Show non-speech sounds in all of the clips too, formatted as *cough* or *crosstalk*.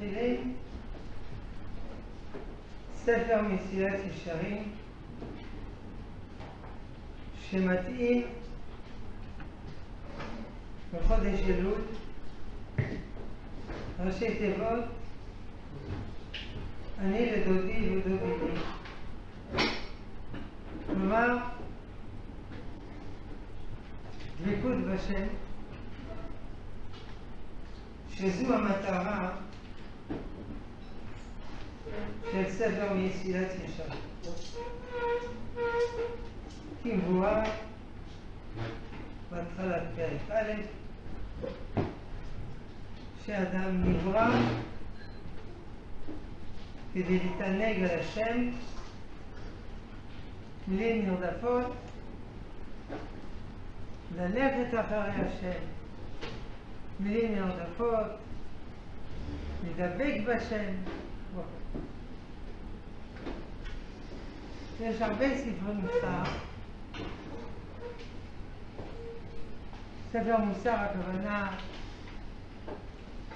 מתחילים ספר מסילת ישרים שמתאים בחודש אלול ראשי תיבות אני לדודי ודודי לי כלומר דבקות בשם שזו המטרה של ספר מסילת ישרים כמבואר בהתחלת פרק א', שאדם נברא כדי להתענג על השם, מילים נרדפות, ללכת אחרי השם, מילים נרדפות, לדבק בשם. יש הרבה ספרי מוסר. ספר מוסר הכוונה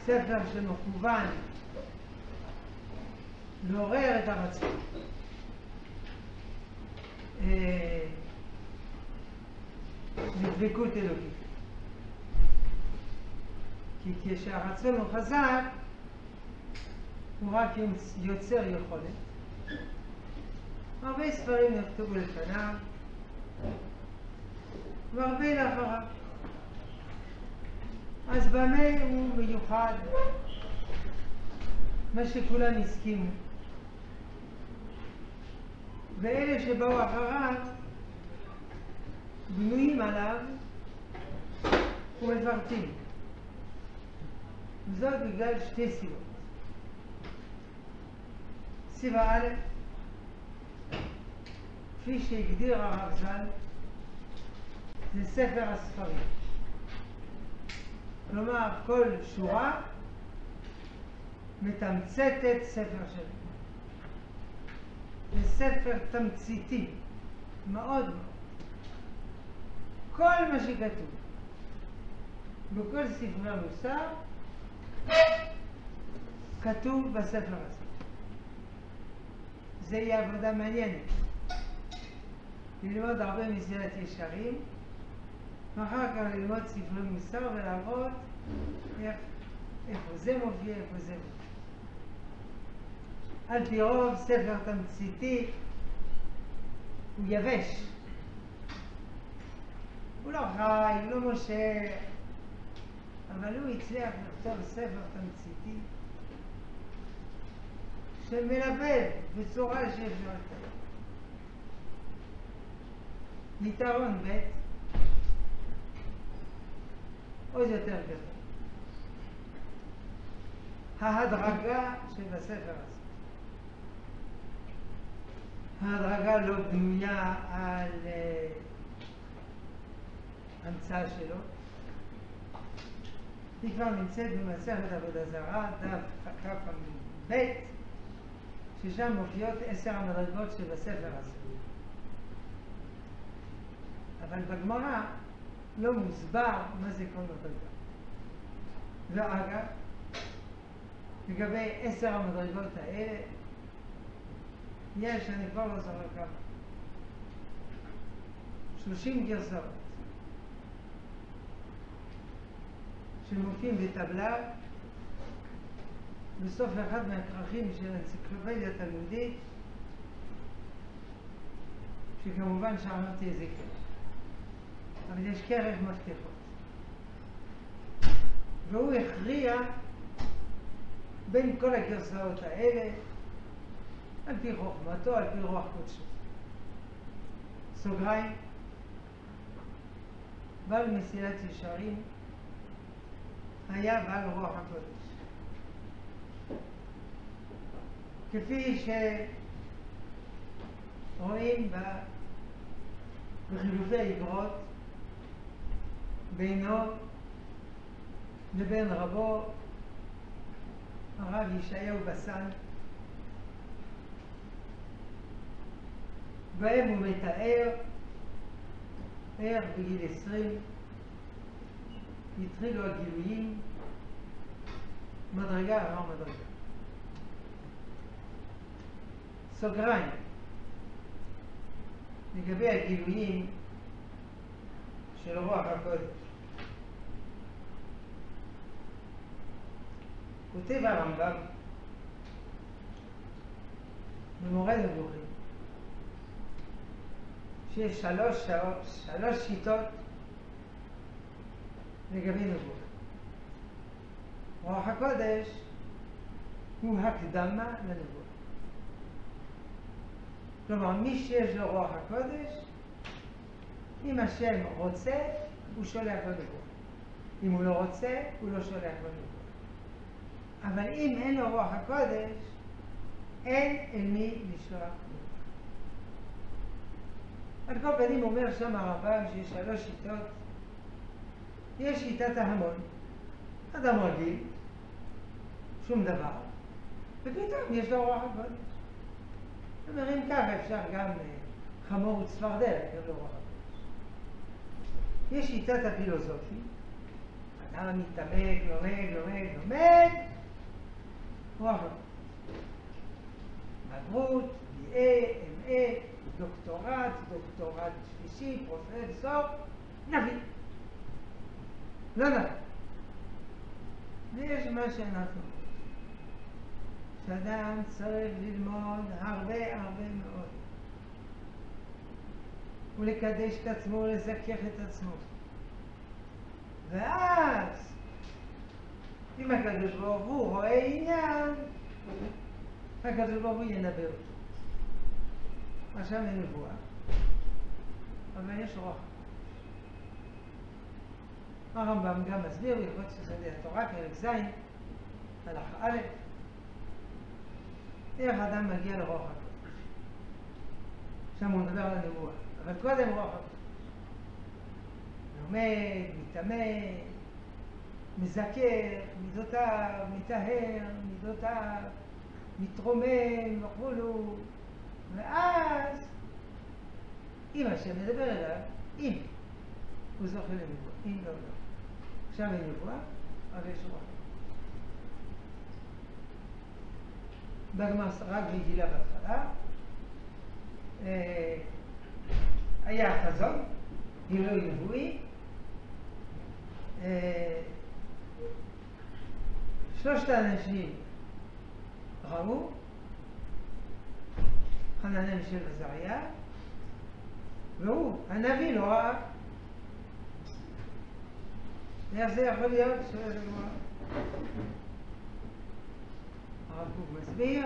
ספר שמכוון לעורר את הרצון. לדבקות אלוקית. כי כשהרצון הוא חזק, הוא רק יוצר יכולת. הרבה ספרים נכתבו לפניו, והרבה לאחריו. אז במה הוא מיוחד? מה שכולם הסכימו. ואלה שבאו אחריו בנויים עליו ומפרטים. זאת בגלל שתי סיבות. סיבה א', כפי שהגדיר הרב ז"ל, זה ספר הספרים. כלומר, כל שורה מתמצתת ספר שלם. זה ספר תמציתי, מאוד מאוד. כל מה שכתוב בכל ספרי המוסר כתוב בספר הזה. זה יהיה עבודה מעניינת. ללמוד הרבה מסילת ישרים, ואחר כך ללמוד ספרי מוסר ולהראות איך, איפה זה מופיע, איפה זה מופיע. על פי רוב ספר תמציתי הוא יבש. הוא לא חי, לא משה, אבל הוא הצליח לכתוב ספר תמציתי שמלבד בצורה שאפשר לתאר. יתרון ב' עוד יותר גדול. ההדרגה שבספר הזה. ההדרגה לא בנויה על uh, המצאה שלו. היא כבר נמצאת במסכת עבודה זרה, דף כ"ב, ששם מופיעות עשר המדרגות שבספר הזה. אבל בגמרא לא מוסבר מה זה כל מדרגה. ואגב, לגבי עשר המדרגות האלה, יש, אני כבר לא זוכר כמה, שלושים גרסאות שמופיעים בטבלה בסוף אחד מהכרכים של האנציקלופדיה התלמודית, שכמובן שאמרתי איזה כרך. אבל יש כרך מפתחות. והוא הכריע בין כל הגרסאות האלה על פי חוכמתו, על פי רוח קודשו. סוגריים, בעל מסילת ישרים היה בעל רוח הקודש. כפי שרואים בחילופי אגרות בינו לבין רבו הרב ישעיהו בסן. בהם הוא מתאר איך בגיל עשרים התחילו הגילויים מדרגה אחר מדרגה. סוגריים לגבי הגילויים של רוח הקודש כותב הרמב"ם במורה נבוכים שיש שלוש, שלוש שיטות לגבי נבואה. רוח הקודש הוא הקדמה לנבואה. כלומר, מי שיש לו רוח הקודש, אם השם רוצה, הוא שולח לו נבואה. אם הוא לא רוצה, הוא לא שולח לו נבואה. אבל אם אין לו רוח הקודש, אין אל מי לשלוח נבואה. על כל פנים אומר שם הרמב"ם שיש שלוש שיטות. יש שיטת ההמון. אדם רגיל, שום דבר, ופתאום יש לו רוח הקודש. זאת אומרת, אם ככה אפשר גם אה, חמור וצפרדע, אין לו רוח הקודש. יש שיטת הפילוסופי, אדם מתעמק, לומד, לומד, לומד, הקודש. בגרות, BA, MA, דוקטורט, דוקטורט שלישי, פרופסור, נביא. לא נביא. ויש מה שאנחנו שאדם צריך ללמוד הרבה הרבה מאוד ולקדש את עצמו ולזכך את עצמו ואז אם הקדוש ברוך הוא רואה עניין הקדוש ברוך הוא ינבא אותו עכשיו אין נבואה אבל יש רוח הרמב"ם גם מסביר בהלכות שדה התורה, פרק ז', הלכה א', איך אדם מגיע לרוח הקודש. שם הוא מדבר על הנבואה, אבל קודם רוח הקודש. לומד, מתאמן, מזכר, מידותיו, מטהר, מידותיו, מתרומם וכולו, ואז אם השם מדבר אליו, אם הוא זוכה לנבואה, אם לא, לא. עכשיו אין נבואה, אבל יש רוח. בגמר רק בגילה בהתחלה, אה, היה חזון, גילוי נבואי, אה, שלושת האנשים ראו, חננאל של עזריה, והוא, הנביא, לא ראה. איך זה יכול להיות? שואלת הגמרא. הרב קוק מסביר,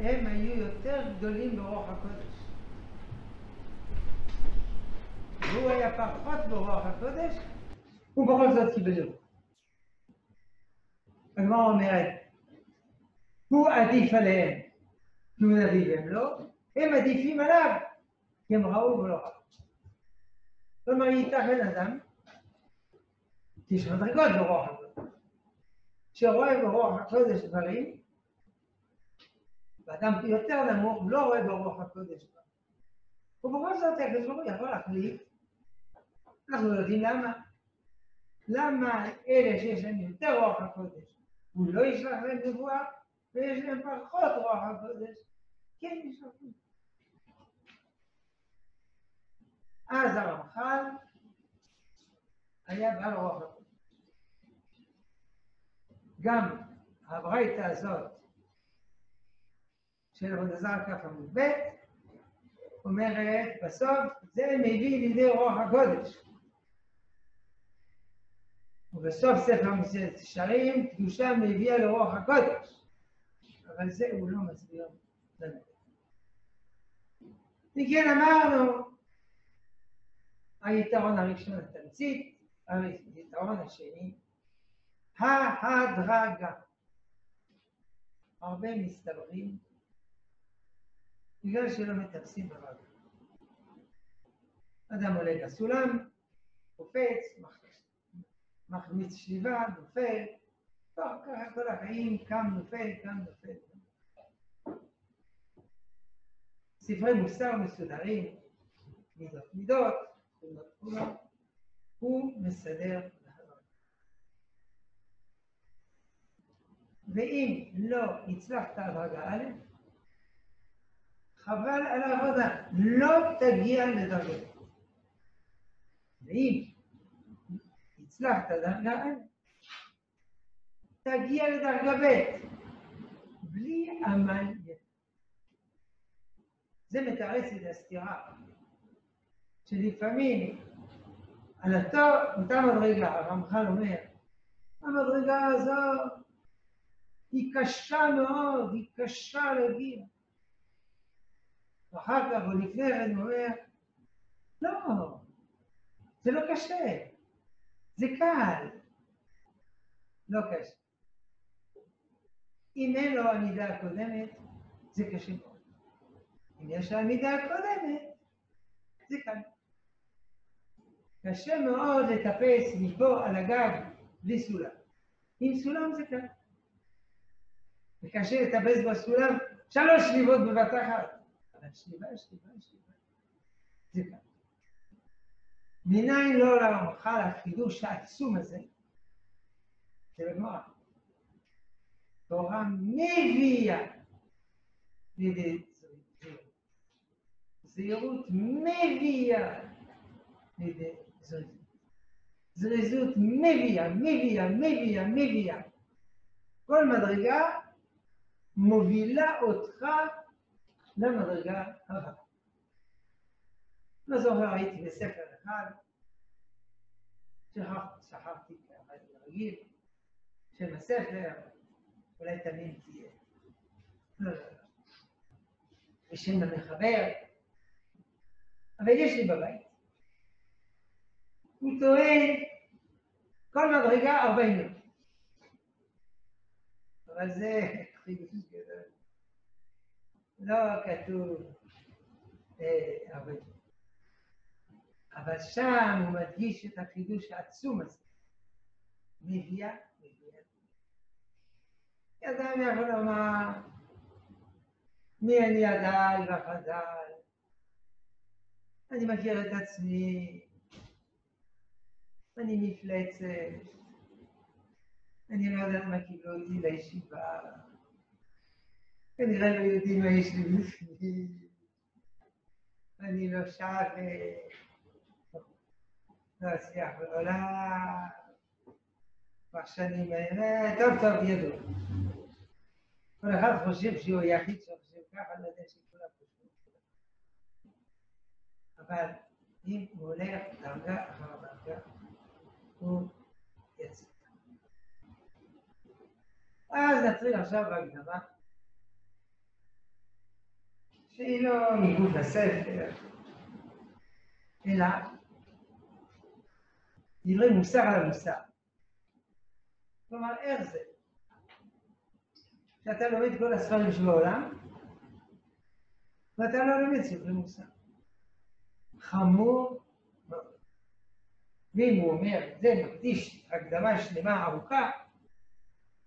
הם היו יותר גדולים ברוח הקודש. והוא היה פחות ברוח הקודש, ובכל זאת קיבלו. הגמרא אומרת, הוא עדיף עליהם, כי הוא נביא והם לא, הם עדיפים עליו, כי הם ראו ולא ראו. כלומר, ייתכן אדם, כי יש מדרגות ברוח הקודש, שרואה ברוח הקודש דברים, ואדם יותר נמוך לא רואה ברוח הקודש דברים. ובכל זאת הקדוש ברוך הוא יכול להחליט, אנחנו יודעים למה. למה אלה שיש להם יותר רוח הקודש, הוא לא ישלח להם נבואה, ויש להם פחות רוח הקודש, כן ישלח להם. אז הרמח"ל היה בעל רוח הקודש. גם הברייתא הזאת של עבודה זר כף עמוד ב' אומרת בסוף זה מביא לידי רוח הקודש. ובסוף ספר שרים קדושה מביאה לרוח הקודש. אבל זה הוא לא מסביר לנו. וכן אמרנו היתרון הראשון התמצית, היתרון השני, ההדרגה. הרבה מסתברים בגלל שלא מטפסים ברגל. אדם עולה בסולם, קופץ, מחמיץ שליבה, נופל, ככה כל החיים, קם נופל, קם נופל. ספרי מוסר מסודרים, מידות מידות, הוא מסדר ואם לא הצלחת דרגה א', חבל על העבודה, לא תגיע לדרגה ב'. ואם הצלחת דרגה א', תגיע לדרגה ב', בלי עמל יתר. זה מתרץ את הסתירה, שלפעמים על אותו, אותה מדרגה, הרמח"ל אומר, המדרגה הזאת היא קשה מאוד, היא קשה להגיע. ואחר כך, או לפני כן, הוא אומר, לא, זה לא קשה, זה קל. לא קשה. אם אין לו עמידה הקודמת, זה קשה מאוד. אם יש לו עמידה הקודמת, זה קל. קשה מאוד לטפס מפה על הגג בלי סולם. עם סולם זה קל. וקשה לטפס בסולם שלוש שליבות בבת אחת. אבל שליבה, שליבה, שליבה. זה קל. מניין לא לרמח"ל החידוש העצום הזה של הגמרא. תורה מביאה לידי זהירות. זהירות מביאה לידי זריזות. זריזות מביאה, מביאה, מביאה, מביאה. כל מדרגה מובילה אותך למדרגה הבאה. לא זוכר, הייתי בספר אחד, שכחתי כרגיל, שם הספר, אולי תמיד תהיה. לא, לא. בשם המחבר, אבל יש לי בבית. הוא טוען כל מדרגה 40 יום. אבל זה חידוש גדול. לא כתוב אה, 40 יום. אבל שם הוא מדגיש את החידוש העצום הזה. מביאה, מביאה. אדם יכול לומר, מי אני הדל והחדל? אני מכיר את עצמי, אני מפלצת, אני לא יודעת מה קיבלו אותי לישיבה, כנראה לא יודעים מה יש לי בפנים, אני לא שווה, לא אצליח בעולם, כבר שנים האלה, טוב טוב ידעו. כל אחד חושב שהוא היחיד שחושב ככה, לא יודע שכולם חושבים. אבל אם הוא הולך דרגה אחר דרגה, הוא יצא. אז נתחיל עכשיו בהקדמה, שהיא לא מגוף הספר, אלא דברי מוסר על המוסר. כלומר, איך זה? שאתה לומד כל הספרים שבעולם, ואתה לא לומד ספרי מוסר. חמור מאוד. ואם הוא אומר, זה מקדיש הקדמה שלמה ארוכה,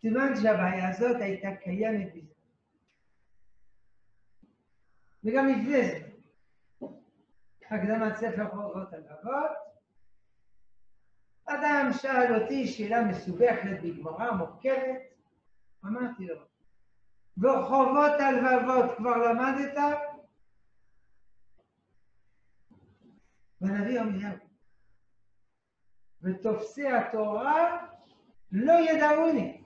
סימן שהבעיה הזאת הייתה קיימת בזה. וגם לפני זה, הקדמת ספר חובות הלבבות, אדם שאל אותי שאלה מסובכת בגמרא מורכבת, אמרתי לו, וחובות הלבבות כבר למדת? והנביא אומר, ותופסי התורה לא ידעוני.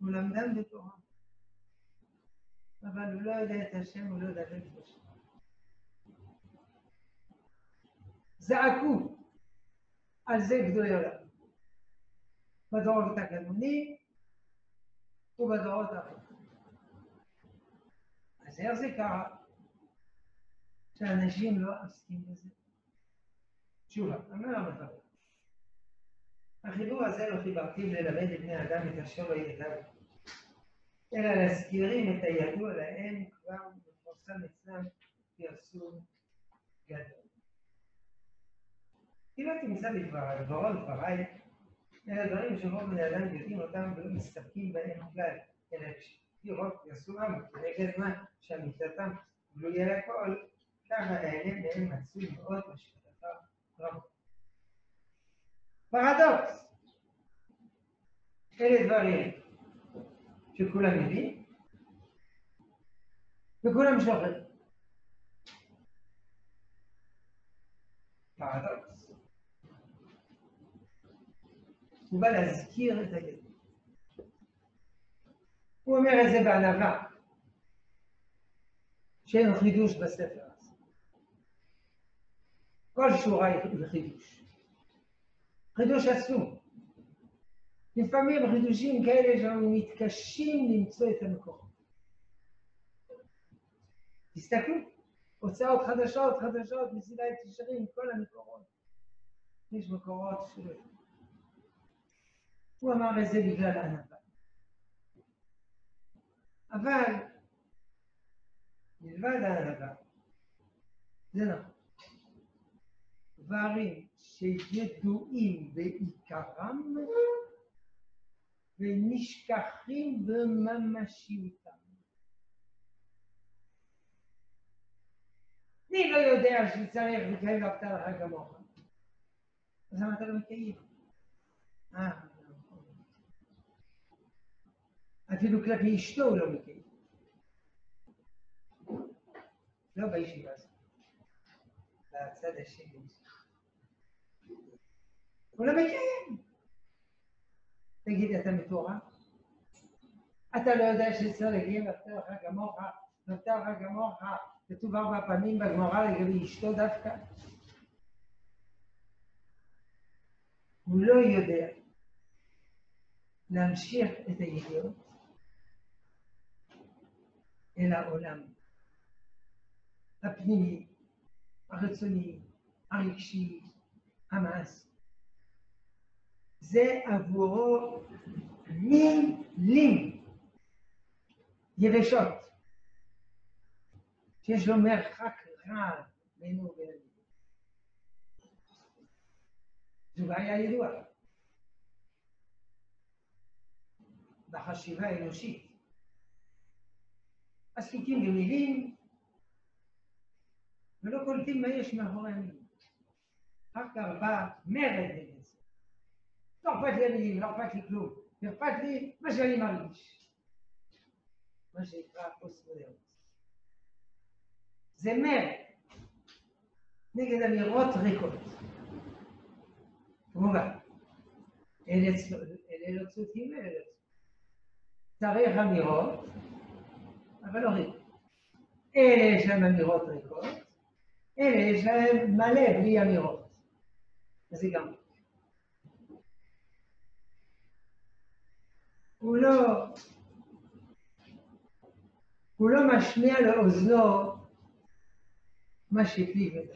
הוא למדן בתורה. אבל הוא לא יודע את השם, הוא לא יודע את השם. זעקו על זה גדולי עולם. בדורות הקדמונים ובדורות האחרונים. אז איך זה קרה שאנשים לא עוסקים בזה? תשובה, אומר המחבר. החיבור הזה לא חיברתי ללמד את בני אדם את אשר לא ידעו, אלא להזכירים את הידוע להם כבר מפורסם אצלם פרסום גדול. כי לא תמצא בדבריי, דברות דבריי, אלא דברים שרוב בני אדם יודעים אותם ולא מסתפקים בהם כלל, אלא כשפי רוב פרסומם וכנגד מה שאמיתתם גלויה לכל, ככה העניין מהם מצוי מאוד משפטתה רבות. פרדוקס. אלה דברים שכולם יודעים, וכולם שוכרים. פרדוקס. הוא בא להזכיר את הילד. הוא אומר את זה בענווה, שאין חידוש בספר הזה. כל שורה היא חידוש. חידוש עצום. לפעמים חידושים כאלה שאנחנו מתקשים למצוא את המקורות. תסתכלו, הוצאות חדשות, חדשות, מסילת ישרים, כל המקורות. יש מקורות ש... הוא אמר את זה בגלל ענווה. אבל מלבד הענווה, זה נכון. דברים שידועים בעיקרם ונשכחים בממשיותם. אני לא יודע שצריך לקיים לך כמוך. אז למה אתה לא מקיים? אה, אפילו כלפי אשתו הוא לא מקיים. לא בישיבה הזאת, בצד השני. הוא לא מקיים. תגיד, אתה מטורף? אתה לא יודע שצריך להגיע ואהבת לך כמוך, ואהבת לך כמוך, כתוב ארבע פעמים בגמרא לגבי אשתו דווקא? הוא לא יודע להמשיך את הידיעות אל העולם הפנימי, הרצוני, הרגשי, המעשי. זה עבורו מילים יבשות, שיש לו מרחק רב בינו ובין זו בעיה ידועה. בחשיבה האנושית. עסוקים במילים ולא קולטים מה יש מאחורי המילים. אחר כך בא מרד נגד זה. לא אכפת לי המילים, לא אכפת לי כלום. אכפת לי מה שאני מרגיש. מה שנקרא פוסט-מודרנס. זה מרד נגד אמירות ריקות. כמובן, אלה לא צודקים ואלה לא צודקים. צריך אמירות, אבל לא ריקות. אלה יש להם אמירות ריקות, אלה יש להם מלא בלי אמירות. אז זה גם. הוא לא, הוא לא משמיע לאוזנו מה שפיו מדבר.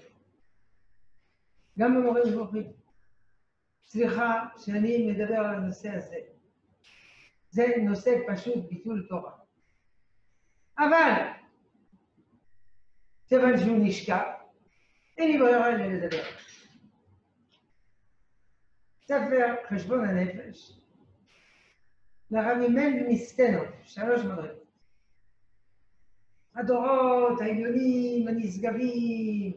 גם במורים זבוכים. סליחה שאני מדבר על הנושא הזה. זה נושא פשוט ביטול תורה. אבל, כיוון שהוא נשכח, אין לי ברירה אלא לדבר. ספר חשבון הנפש לרבי מנד מסטנוב, שלוש מדרגות. הדורות העליונים הנשגבים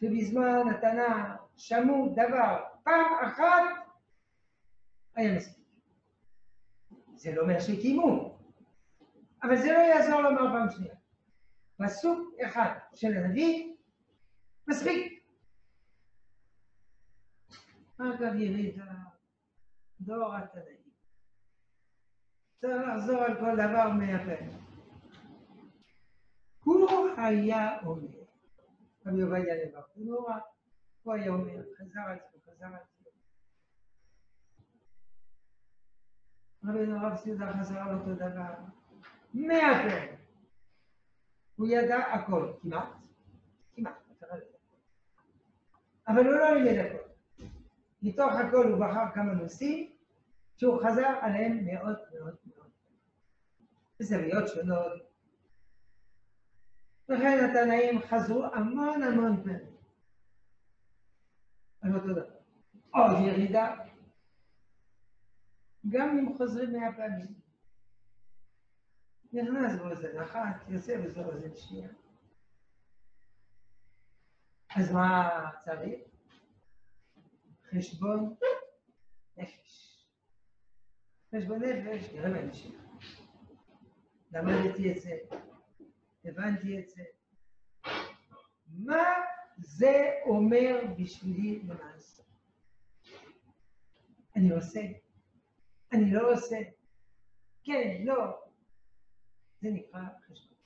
שבזמן התנ"ך שמעו דבר פעם אחת היה מספיק. זה לא אומר שקיימו, אבל זה לא יעזור לומר פעם שנייה. פסוק אחד של הנביא מספיק. אגב ירידה, דור התנאים. צריך לחזור על כל דבר מהפה. הוא היה אומר, רבי עובדיה לבך, הוא נורא, הוא היה אומר, חזר על עצמו, חזר על עצמו. רבי הרב סעודה חזר על אותו דבר, מהפה. הוא ידע הכל, כמעט, כמעט, אבל הוא לא לימד הכל. מתוך הכל הוא בחר כמה נושאים שהוא חזר עליהם מאוד מאוד מאוד. בזוויות שונות. לכן התנאים חזרו המון המון פעמים. על אותו דבר. עוד ירידה. גם אם חוזרים מאה פעמים. נכנס באוזן אחת, יוצא באוזן שנייה. אז מה צריך? חשבון נפש. חשבון נפש, נראה בהמשך. למדתי את זה, הבנתי את זה. מה זה אומר בשבילי למעשה? אני עושה, אני לא עושה, כן, לא. זה נקרא חשבון.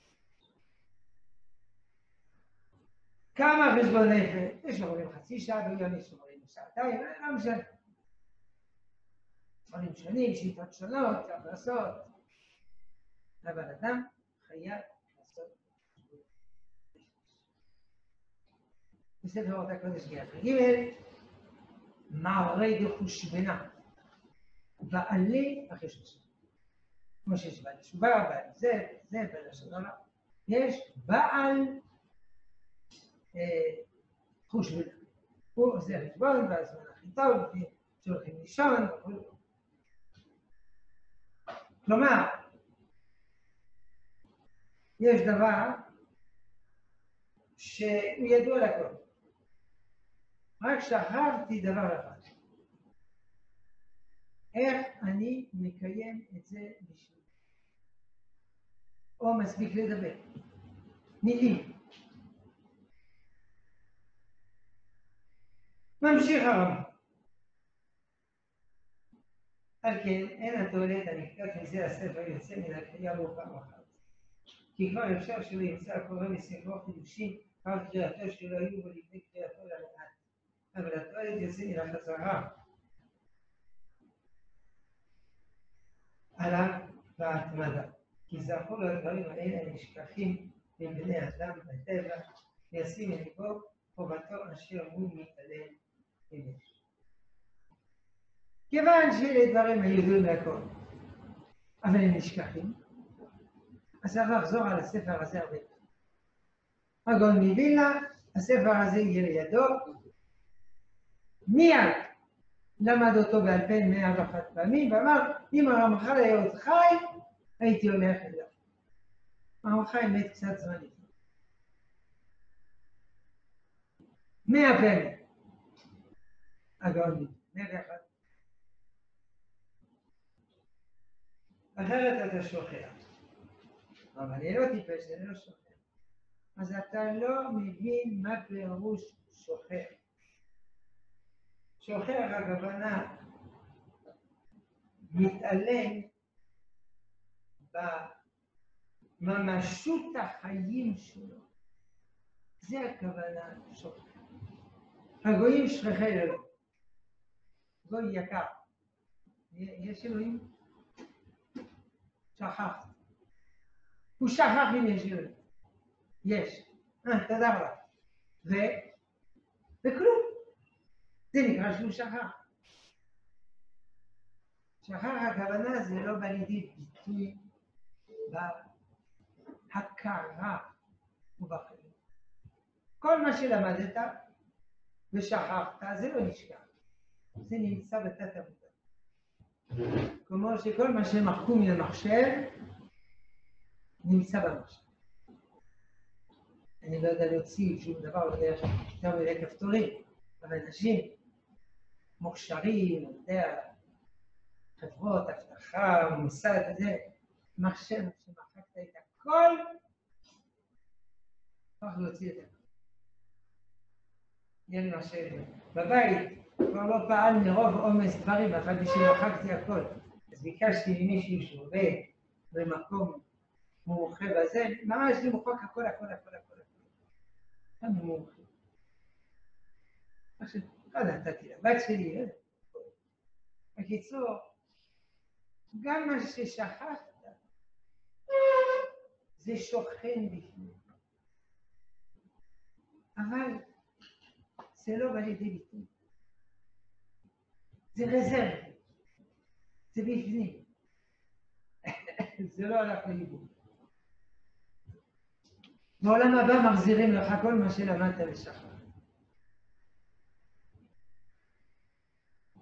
כמה חשבון נפש? יש אומרים חצי שעה ביום, יש אומרים שעתיים, לא משנה. דברים שונים, שיטות שונות, לעשות. אבל אדם חייב לעשות חשבון בספר אורות הקודש ג' מערי דחושבנה, בעלי החשבון. כמו שיש בעל תשובה, בעל זה, זה, בלשון הרע. יש בעל אה, חושבנה. הוא עושה חשבון והזמן הכי טוב, שהולכים לישון וכו'. כלומר, יש דבר שהוא ידוע לכל. רק שכחתי דבר אחד. איך אני מקיים את זה בשבילי? או מספיק לדבר. מילים. ממשיך הרב. על כן, אין התועלת הנקראת מזה הספר יוצא מן הקריאה לא פעם אחת. כי כבר אפשר שלא ימצא הקורא מספרו חידושים על קריאתו שלא היו בו לפני קריאתו למעט. אבל התועלת יוצא מן החזרה עליו בהתמדה. כי זכור לדברים האלה נשכחים מבני אדם בטבע, וישים מליבו חובתו אשר הוא מתעלם ממנו. כיוון שאלה דברים הידועים לכל, אבל הם נשכחים, אז צריך לחזור על הספר הזה הרבה פעמים. הגאון מווילנה, הספר הזה יהיה לידו, מיד למד אותו בעל פה מאה ואחת פעמים, ואמר, אם הרמח"ל היה עוד חי, הייתי הולך אליו. הרמח"ל מת קצת לפני. מאה פעמים. מווילנה, מאה ואחת. אחרת אתה שוכח. אבל אני לא טיפש, אני לא שוכח. אז אתה לא מבין מה פירוש שוכח. שוכח הכוונה מתעלם בממשות החיים שלו. זה הכוונה שוכח. הגויים שכחי אלוהים. גוי יקר. יש אלוהים? שכח. הוא שכח אם יש אלוהים. יש. אה, תודה רבה. ו... וכלום. זה נקרא שהוא שכח. שכח הכוונה זה לא בא לידי ביטוי בהכרה ובחיים. כל מה שלמדת ושכחת זה לא נשכח. זה נמצא בתת המודע. כמו שכל מה שמחקו מן המחשב נמצא במחשב. אני לא יודע להוציא שום דבר, לא יודע יותר מדי כפתורים, אבל אנשים מוכשרים, אני יודע, חברות, אבטחה, מוסד וזה, מחשב שמחקת את הכל, צריך להוציא את הכל. יהיה לי מחשב בבית, כבר לא פעל מרוב עומס דברים, אבל בשביל מחקתי הכל. אז ביקשתי ממישהו שעובד במקום מומחה בזה, ממש למחוק הכל, הכל, הכל, הכל. אני מומחה. עכשיו, לא נתתי לבת שלי, בקיצור, גם מה ששכחת, זה שוכן בפנים. אבל זה לא בא לידי ביטוי. זה רזרבי, זה בפנים. *laughs* זה לא הלך לאיבוד. בעולם הבא מחזירים לך כל מה שלמדת לשחר.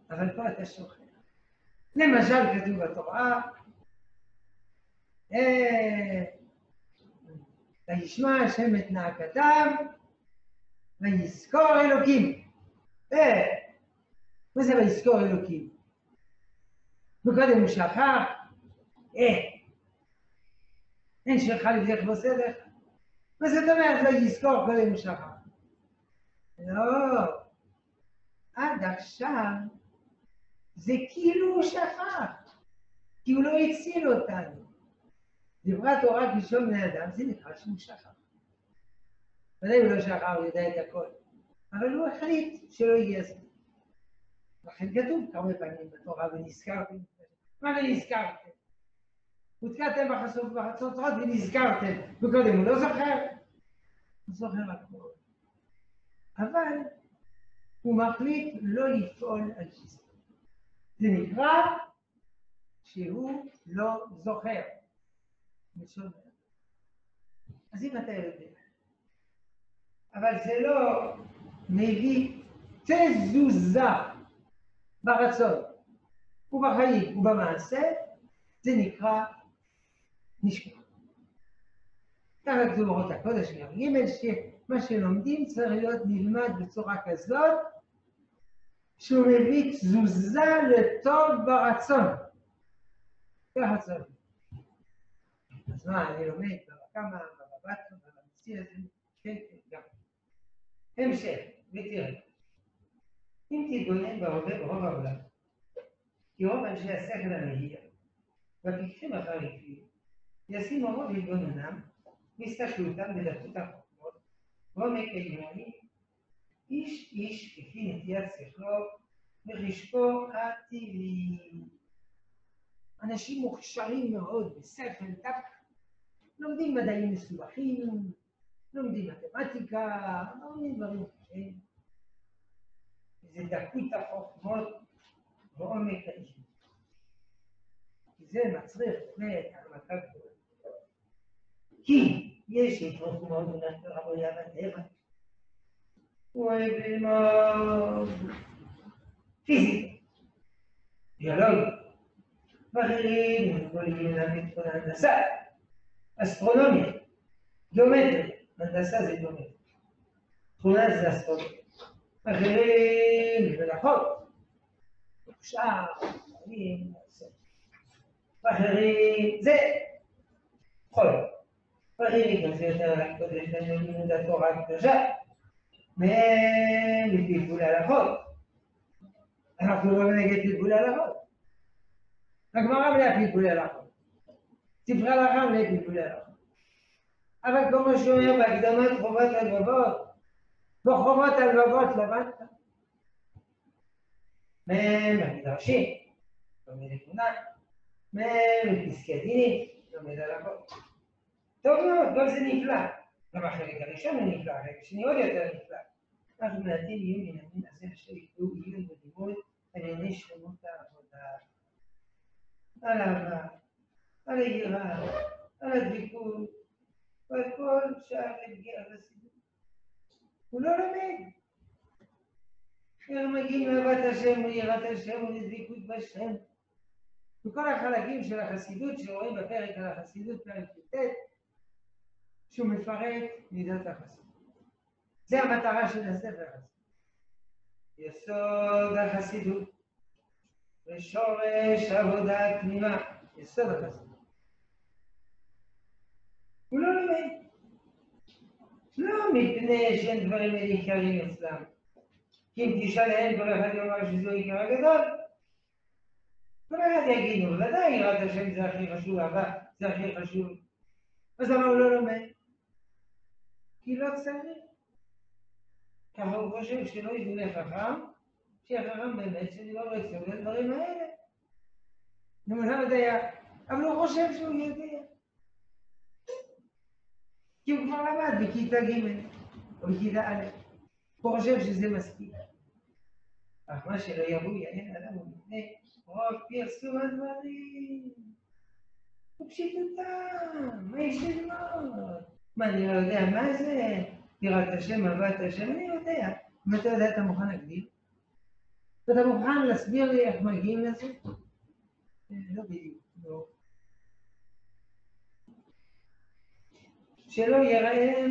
אבל פה אתה שוכח. למשל כתוב בתורה, וישמע השם את נאקתם ויזכור אלוקים. אה, מה זה ויזכור אלוקים? וקודם הוא שכח, אה, אין שלך לבדך בסדר. מה זאת אומרת לא יזכור קודם הוא שכח? לא, עד עכשיו זה כאילו הוא שכח, כי הוא לא הציל אותנו. דברת תורה כלשון בני אדם, זה נקרא שהוא שכח. ודאי הוא לא שכח, הוא יודע את הכל. אבל הוא החליט שלא יהיה זה. לכן כתוב כמה פעמים בתורה ונזכרתם. מה זה נזכרתם? הותקעתם בחצוצרות ונזכרתם, וקודם הוא לא זוכר? הוא זוכר הכל. אבל הוא מחליט לא לפעול על בסיסו. זה נקרא שהוא לא זוכר. אז אם אתה יודע, אבל זה לא מביא תזוזה ברצון ובחיים ובמעשה, זה נקרא נשכח. ככה אורות הקודש ג' שמה שלומדים צריך להיות נלמד בצורה כזאת שהוא מביא תזוזה לטוב ברצון. ככה צריך. מה, אני לומד כמה, במבט, במציא הזה, כן, כן, גם. המשך, ותראה. אם תתבונן ברוב העולם, כי רוב אנשי השכל המהיר, והפיקחים החריפים, ישימו רוב התבוננם, והסתכלותם בדקות החוכמות, עומק העניונים, איש איש כפי נטיית שכלו וחשקו הטבעי. אנשים מוכשרים מאוד בשכל דווקא, לומדים מדעים מסובכים, לומדים מתמטיקה, לומדים דברים קשים. זה דקות החוכמות ועומק האישיות. זה מצריך באמת העמקה גדולה. כי יש התרוקמות מן עבודה בטבע. הוא אוהב ללמוד פיזיקה, ביולוגיה, ואחרים יכולים את כל ההנדסה, אסטרונומיה, גיאומטריה, הנדסה זה גיאומטריה, תכונה זה אסטרונומיה, אחרים מלאכות, שאר, דברים, ואחרים זה חול. ואחרים ייכנסו יותר הקודש לימוד התורה הקדושה, מהם לפלפול הלכות. אנחנו לא נגד פלפול הלכות. הגמרא מלאה פלפול הלכות. ספרי הלכה מלאה פלפול הלכות. אבל כמו שהוא אומר בהקדמת חובת הלבבות, בחובות הלבבות לבנת. מהם המדרשים, לומד אמונה. מפסקי דינים, לומד על הכל. טוב מאוד, גם זה נפלא. גם החלק הראשון הוא נפלא, החלק השני עוד יותר נפלא. אנחנו מעטים יהיו מן המין הזה אשר יקראו עיון ודימוי ענייני שלמות העבודה. על אהבה, על היראה, על הדבקות, ועל כל שאר אתגר הסידור. הוא לא לומד. איך מגיעים לאהבת השם וליראת השם ולדבקות בשם. וכל החלקים של החסידות שרואים בפרק על החסידות, פרק י"ט, שהוא מפרט מידת החסידות. זה המטרה של הספר הזה. יסוד החסידות ושורש עבודה תמימה, יסוד החסידות. הוא לא לומד. לא מפני שאין דברים אלה עיקריים אצלם. כי אם תשאל כל אחד יאמר שזהו עיקר הגדול, כל אחד יגידו, ודאי יראת השם זה הכי חשוב, אהבה זה הכי חשוב. אז למה הוא לא לומד? כי לא צריך. ככה הוא חושב שלא ידעו לחכם, שיהיה חכם באמת שאני לא רוצה לדברים האלה. הוא לא יודע, אבל הוא חושב שהוא יודע. כי הוא כבר למד בכיתה ג' או בכיתה א', הוא חושב שזה מספיק. אך מה שלא יבוא יעניין אדם ומפני רוב פרסום הדברים. ופשיטותם, מה יש ללמוד? מה, אני לא יודע מה זה? יראת השם, אהבת השם, אני יודע. אם אתה יודע, אתה מוכן להגדיר? ואתה מוכן להסביר לי איך מגיעים לזה? לא בדיוק, לא. שלא יראה,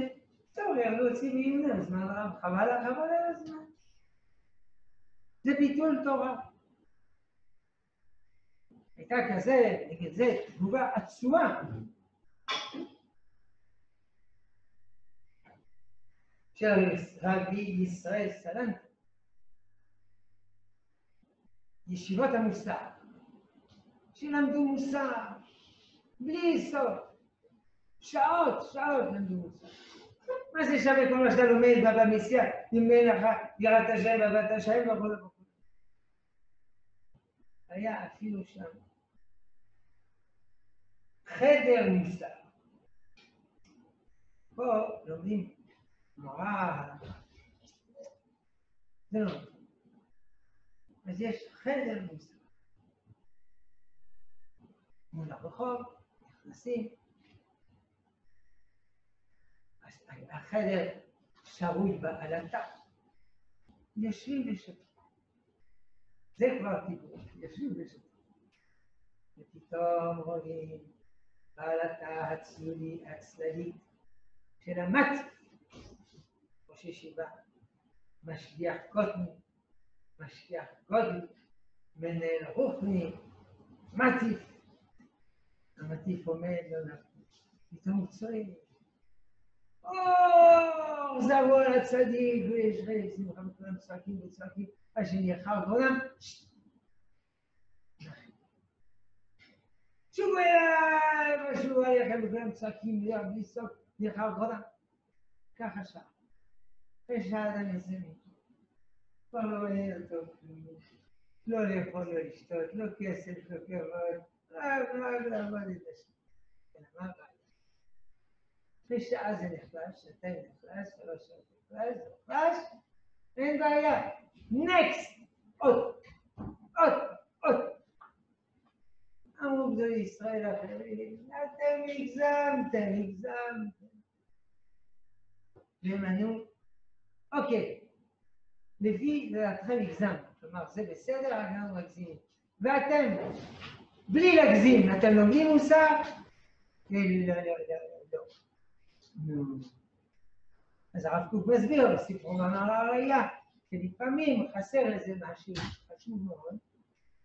טוב, ירדו להוציא מעיונם זמן רב, חבל חבל על הזמן. זה ביטול תורה. הייתה כזה, נגד זה, תגובה עצומה. של רבי ישראל סלנט, ישיבות המוסר, שלמדו מוסר, בלי סוף, שעות, שעות מוסר. מה זה שווה כל מה שאתה לומד במסיע, אם אין לך יראת השם, עבדת השם וכו' וכו'. היה אפילו שם חדר מוסר. פה לומדים נורא, זה לא נכון. אז יש חדר מוסר. מול הרחוב, נכנסים, החדר שרוי בעלתה, יושבים ושותים. זה כבר טיפול, יושבים ושותים. ופתאום רואים בעלתה הצללית של המצ, ראש ישיבה, משגיח קוטני, משגיח גודל, מנהל רוחני, מטיף. המטיף עומד. פתאום הוא צועק. או, זרוע לצדיק, ויש רגע, שמחה וכולם צועקים וצועקים, מה שנאחר כולם, שובו אליי, ושובו עליכם, וכולם צועקים בלי סוף, נאחר כולם. ככה שעה. אחרי שעה אדם יוצא מפה. כבר לא מעניין אותו כלום. לא לאכול, לא לשתות, לא כסף, לא כבוד, רק רק לעבוד את השם. מה הבעיה? אחרי שעה זה נחלש, שנתיים נחלש, שלוש שעות נחלש, זה נחלש, אין בעיה. נקסט! עוד, עוד, עוד. אמרו גדולי ישראל האחרים, אתם הגזמתם, הגזמתם. והם ענו, אוקיי, לפי דעתכם הגזמתם, כלומר זה בסדר, אנחנו מגזימים. ואתם, בלי להגזים, אתם לומדים מוסר? לא, לא, לא, לא. נו. אז הרב קוק מסביר בספרו מאמר הראייה, שלפעמים חסר איזה משהו חשוב מאוד,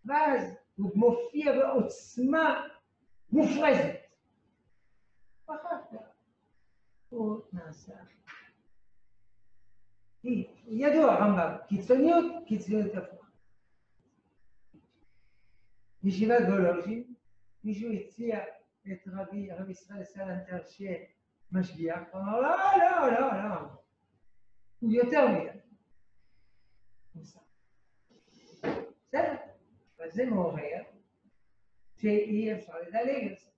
ואז הוא מופיע בעוצמה מופרזת. ואחר כך הוא נעשה. ידוע הרמב"ם, קיצוניות, קיצוניות הפוכה. ישיבת גולוז'ין, מישהו הציע את רבי, הרב ישראל סלנטר שמשגיח, הוא אמר לא, לא, לא, לא, הוא יותר מדי. בסדר, אבל זה מעורר שאי אפשר לדלג על זה.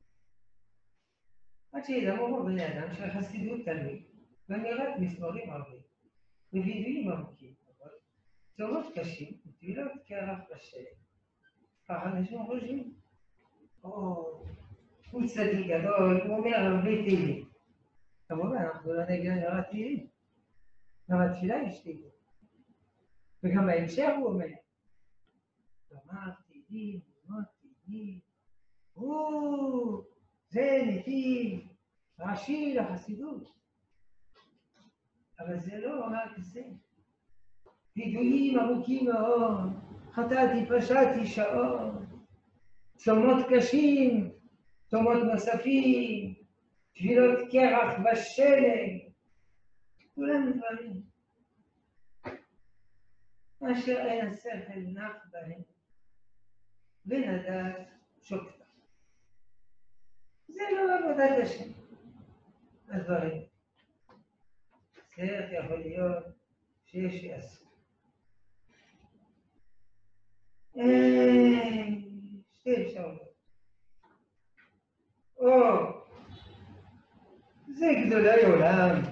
עד שידמו בני אדם של חסידות תלמיד, ואני רק מספרים הרבה, ווידויים עמוקים, אבל צורות קשים, וטבילות קרח בשלג. ככה אנשים חושבים. או, הוא צדיק גדול, הוא אומר הרבה תהילים. כמובן, אנחנו לא נגד נראה תהילים. גם התפילה יש תהילים. וגם בהמשך הוא אומר, לומר תהילים, ללמוד תהילים, הוא, זה נתיב ראשי לחסידות. אבל זה לא רק זה. וידויים ארוכים מאוד, חטאתי, פשעתי שעות, צומות קשים, צומות נוספים, תפילות קרח בשלג, כולם דברים. אשר אין השכל נח בהם, ונדב שוקטה. זה לא עבודת השם, הדברים. זה יכול להיות שיש שיעשו. שתי אפשרויות. או זה גדולי עולם,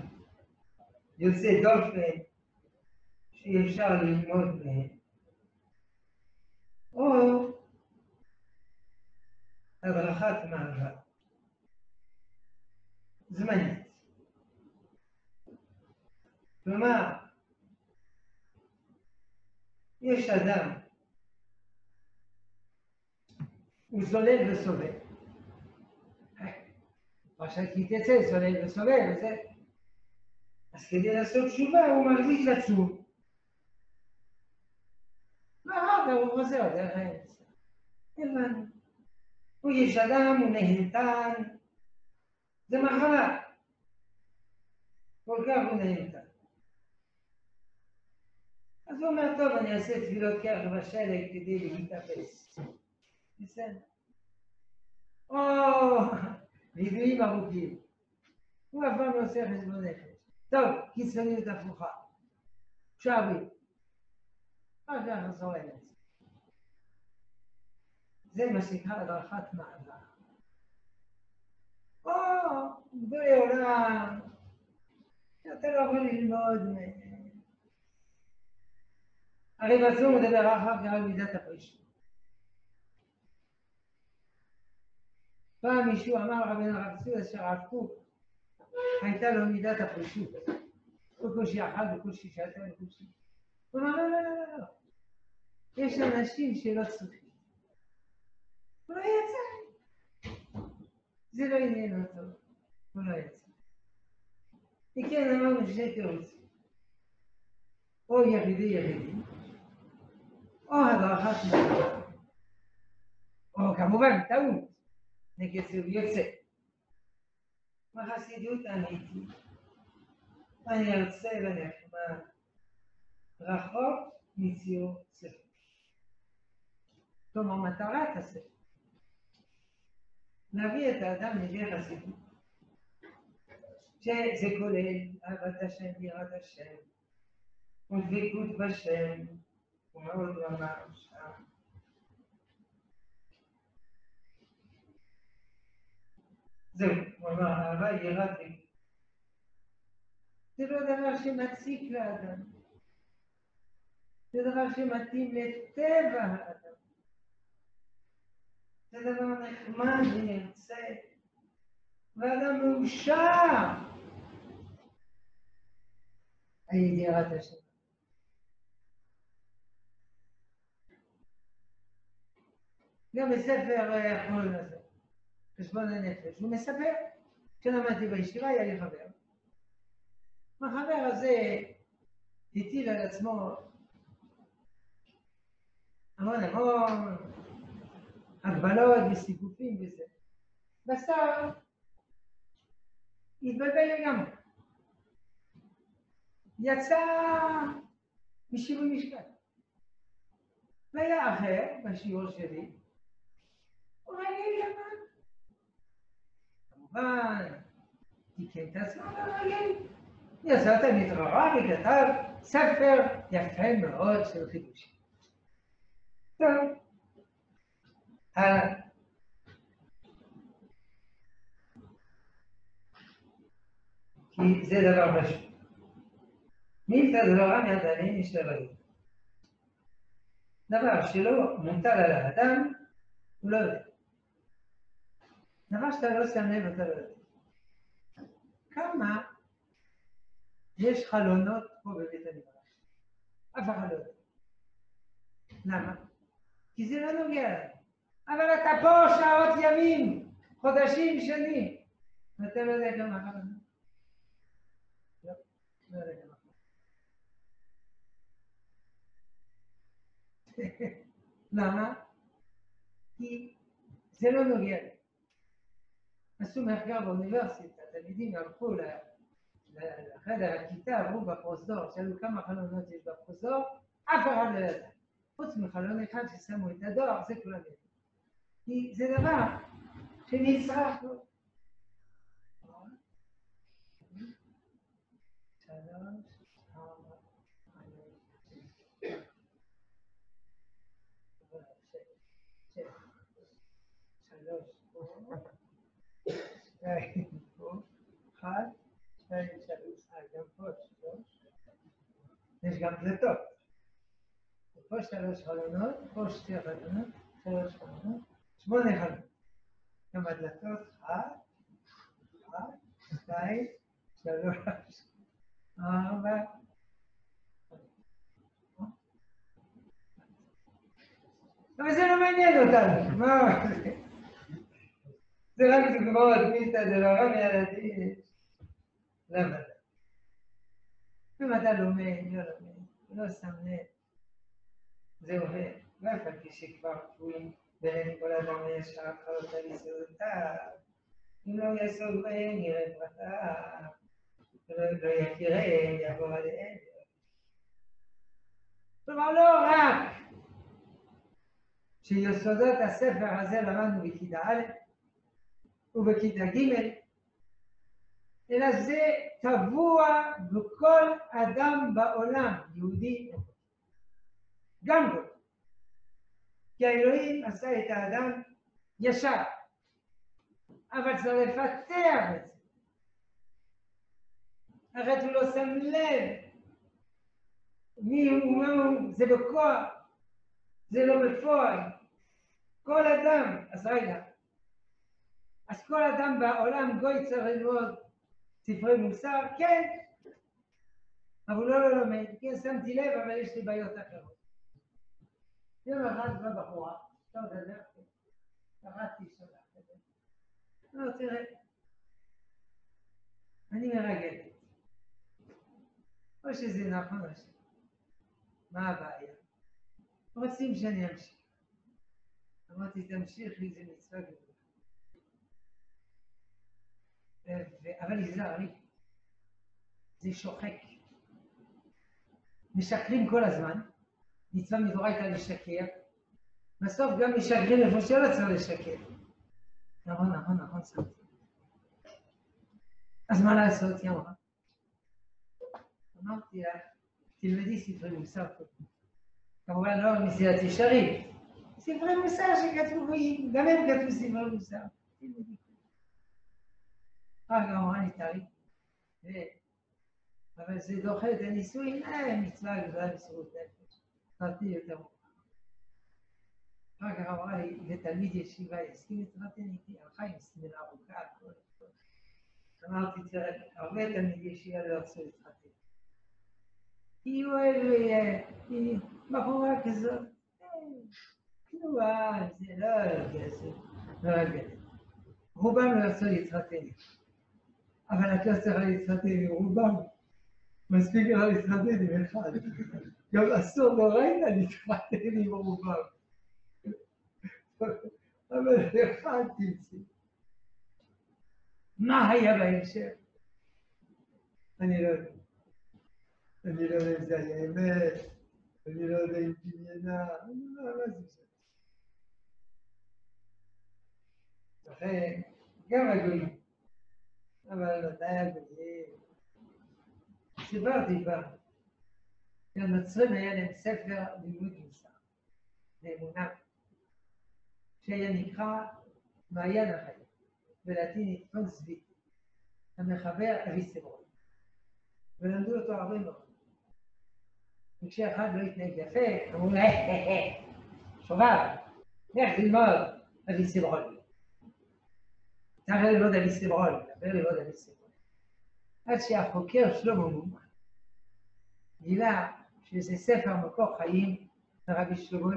יוצא דופן, שאפשר ללמוד מהם. או הדרכת מעבר, זמנית. כלומר, יש אדם הוא זולל וסובל. פרשת כי תצא, זולל וסובל, וזה... אז כדי לעשות תשובה הוא מרגיש לצום. ואחר כך הוא חוזר דרך האמצע. הבנו. הוא יש אדם, הוא נהנתן, זה מחלה. כל כך הוא נהנתן. אז הוא אומר, טוב, אני אעשה תפילות קרח בשלג כדי להתאפס. בסדר. או, וידועים ארוכים. הוא אף פעם לא עושה חשבון נפש. טוב, קיצוניות הפוכה. שבי. אחר כך נחזור אמת. זה מה שנקרא הדרכת מעבר. או, גדולי עולם, אתה לא יכול ללמוד. הרי בעצמו מדבר אחר כך על מידת הפרישות. פעם מישהו אמר רבנו הרב צבי אשר הרב קוק הייתה לו מידת הפרישות. בקושי אכל, בקושי שתה, בקושי. הוא אמר לא, לא, לא, לא, לא. יש אנשים שלא צריכים. הוא לא יצא. זה לא עניין אותו. הוא לא יצא. וכן אמרנו שני תירוצים. או יחידי יחידי, או הדרכת מורה. או כמובן טעות. נגד יוצא. בחסידות אמיתית, אני ארצה ונחמד, רחוק מציור ספר. כלומר, מטרת הספר, להביא את האדם לידי חסידות, שזה כולל אהבת השם, יראת השם, ודבקות בשם, ומאוד ממש שם. זהו, הוא אמר, אהבה יראת לי. זה לא דבר שמציק לאדם. זה דבר שמתאים לטבע האדם. זה דבר נחמד ונרצה. ואדם מאושר על ידי יראת השם. גם בספר החול הזה. חשבון הנפש. הוא מספר, כשלמדתי בישיבה היה לי חבר. החבר הזה הטיל על עצמו המון המון הגבלות וסיגופים וזה. בשר התבלבל לגמרי. יצא משיווי משקל. והיה אחר בשיעור שלי, הוא רגיל. כמובן, תיקן את עצמו ברגל. יצא תלמיד רעה וכתב ספר יפה מאוד של חידושים. טוב, כי זה דבר פשוט. מילתא דברה מהדנים משתבלים. דבר שלא מוטל על האדם, הוא לא יודע. דבר שאתה לא שם לב, אתה לא יודע. כמה יש חלונות פה בבית המדרש? אף אחד לא יודע. למה? כי זה לא נוגע להם. אבל אתה פה שעות ימים, חודשים, שנים, ואתה לא יודע כמה חלונות. לא, לא חלונות. *laughs* למה? כי זה לא נוגע להם. עשו מחקר באוניברסיטה, תלמידים הלכו לחדר הכיתה, עברו בפרוזדור, שאלו כמה חלונות יש בפרוזדור, אף אחד לא ידע. חוץ מחלון אחד ששמו את הדואר, זה כולם ידעו. כי זה דבר שנצרך לו. שלוש, ארבע, שלוש, שתיים, פה, אחד, שתיים, שלוש, אה, גם פה שלוש. יש גם דלתות. פה שלוש חלונות, פה שתי חלונות, שלוש חלונות, שמונה חלונות. כמה דלתות? אחת, אחת, שתיים, שלוש, ארבע. אבל זה לא מעניין אותנו, מה זה? זה רק דוגמאות, מיתא דרבה מילדים. למה? אם אתה לומד, לא לומד, לא שם לב, זה עובר. ואף על פי שכבר קבועים ואין כל אדם הישר חלות על יסודותיו, אם לא יסוד בהם יראה פרטיו, ולא יכירם יעבור עליהם. כלומר לא רק שיסודות הספר הזה למדנו בכיתה א' ובכיתה ג', אלא זה טבוע בכל אדם בעולם, יהודי גם בו. כי האלוהים עשה את האדם ישר, אבל צריך לפתח את זה. אחרת הוא לא שם לב מי הוא, מה הוא, זה בכוח, זה לא בפועל. כל אדם, אז רגע, אז כל אדם בעולם גוי צריך ללמוד ספרי מוסר, כן, אבל הוא לא, לא לומד, כן, שמתי לב, אבל יש לי בעיות אחרות. יום אחד בא בחורה, לא יודע, קראתי שלה, לא, תראה, אני מרגלת. או שזה נכון או שלא. מה הבעיה? רוצים שאני אמשיך. אמרתי, תמשיכי, זה מצווה גדולה. אבל היזהרי, זה שוחק. משקרים כל הזמן, מצווה מדורייתא לשקר, בסוף גם משקרים איפה שלא צריך לשקר. נכון, נכון, נכון, שמתי. אז מה לעשות, היא אמרה? אמרתי לה, תלמדי ספרי מוסר קודם. כמובן לא מסילת ישרים, ספרי מוסר שכתבו, גם הם כתבו ספרי מוסר. תלמדי. אחר כך אמרה לי טלי, אבל זה דוחה את הנישואין, אה, מצווה גדולה מסירות נפש. אמרתי יותר מאוחר. אחר כך אמרה לי, ותלמיד ישיבה יסכים להתחתן איתי, הלכה עם סמינה ארוכה, אמרתי, תראה, הרבה תלמיד ישיבה לא רצו להתחתן. היא אוהבת, היא בחורה כזאת, כנועה, זה לא כסף, לא כסף. רובם לא רצו להתחתן. אבל את לא צריכה להתחתן עם רובם. מספיק לך להתחתן עם אחד. גם אסור נוראי לה להתחתן עם רובם. אבל אחד תמצאי. מה היה בהמשך? אני לא יודע. אני לא יודע אם זה היה אמת, אני לא יודע אם דמיינה, אני לא יודע מה זה. לכן, גם הגויים. אבל מתי הגויים? סיפרתי פעם, לנוצרים היה להם ספר לימוד מוסר, לאמונה, שהיה נקרא מעיין החיים, בלטינית קונסבית, המחבר אבי סברון, ולמדו אותו הרבה מאוד. וכשאחד לא התנהג יפה, אמרו היי, שובב, לך ללמוד אבי סברון. צריך ללמוד אבי ללמוד אבי סברון. עד שהחוקר שלמה מומן גילה שזה ספר מקור חיים לרבי שלמה.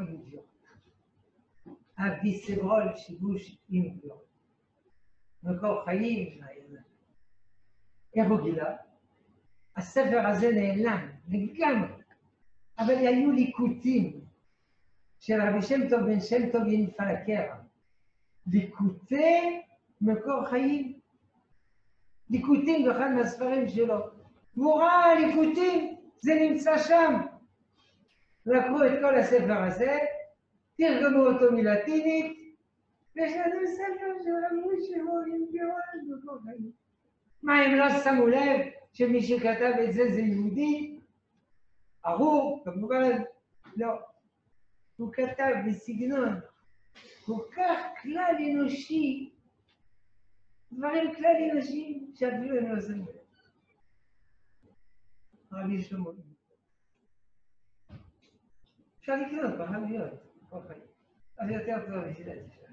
אבי סברון שיבוש אינג'ור. מקור חיים, איך הוא גילה? הספר הזה נעלם לגמרי. אבל היו ליקוטים של רבי שם טוב בן שם טוב ינפל הקרע. ליקוטי מקור חיים. ליקוטים באחד מהספרים שלו. והוא ראה ליקוטים, זה נמצא שם. לקחו את כל הספר הזה, תרגמו אותו מלטינית, ויש לנו ספר שבו עם גירון מקור חיים. מה, הם לא שמו לב שמי שכתב את זה זה יהודי? ארור, כמובן, לא. הוא כתב בסגנון כל כך כלל אנושי, דברים כלל אנושיים שאפילו אני לא לב. רבי שלמה. אפשר לקנות בחנויות. אז יותר טוב בשביל התשעה.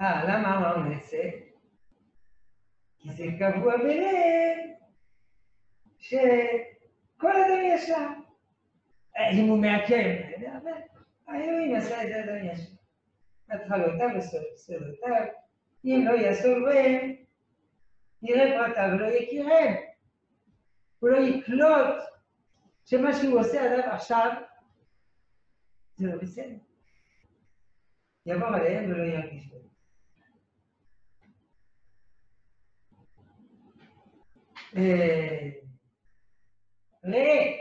אה, למה אמרנו את זה? כי זה קבוע ביניהם. שכל אדם ישר. אם הוא מעקם, אבל האלוהים עשה את זה אדם ישר. התחלותיו וסודותיו, אם לא בהם, יראה פרטיו ולא יכירם. הוא לא יקלוט שמה שהוא עושה עליו עכשיו, זה לא בסדר. יבוא עליהם ולא ירגיש בהם. ראה,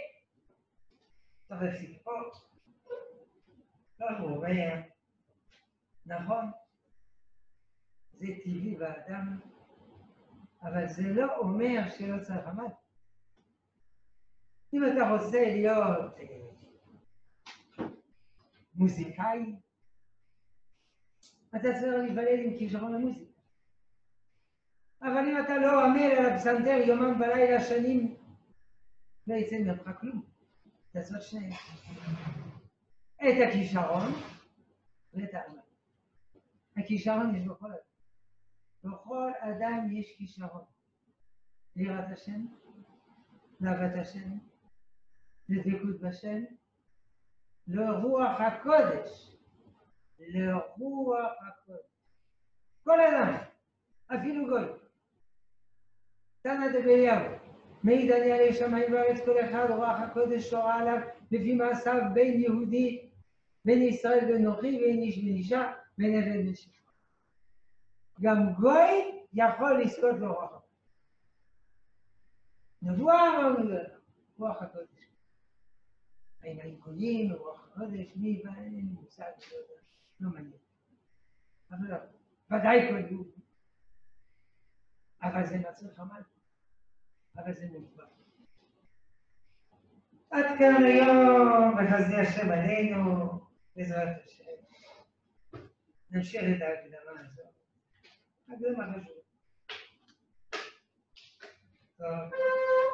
צריך סיפור. לא, הוא אומר, נכון, זה טבעי באדם, אבל זה לא אומר שלא צריך עמד. אם אתה רוצה להיות מוזיקאי, אתה צריך להיוולד עם כישרון למוזיקה. אבל אם אתה לא עמל על הפסנתר יומם ולילה שנים, לא יצא ממך כלום. אתה צריך שניהם. את הכישרון ואת העמל. הכישרון יש בכל אדם. בכל אדם יש כישרון. ליראת השם, לאהבת השם, לדבקות בשם, לרוח הקודש. לרוח הקודש. כל אדם, אפילו גוי. תנא דבליהו, מעיד אני עלי שמיים וארץ כל אחד, רוח הקודש שורה עליו לפי מעשיו בין יהודי, בין ישראל ונוחי, בין איש ונישה, בין אבן ושפחה. גם גוי יכול לזכות ברוח הקודש. נבואה אמרנו לו, רוח הקודש. האם העיקולים, רוח הקודש, מי בא, אין לי מושג, לא לא מעניין. אבל לא, ודאי כל יהודי. אבל זה מצריך עמל. אבל זה מוגבל. עד כאן היום, בחסדי השם עלינו, בעזרת השם. נמשיך את ההקדמה הזאת. הקדמה חשובה. טוב.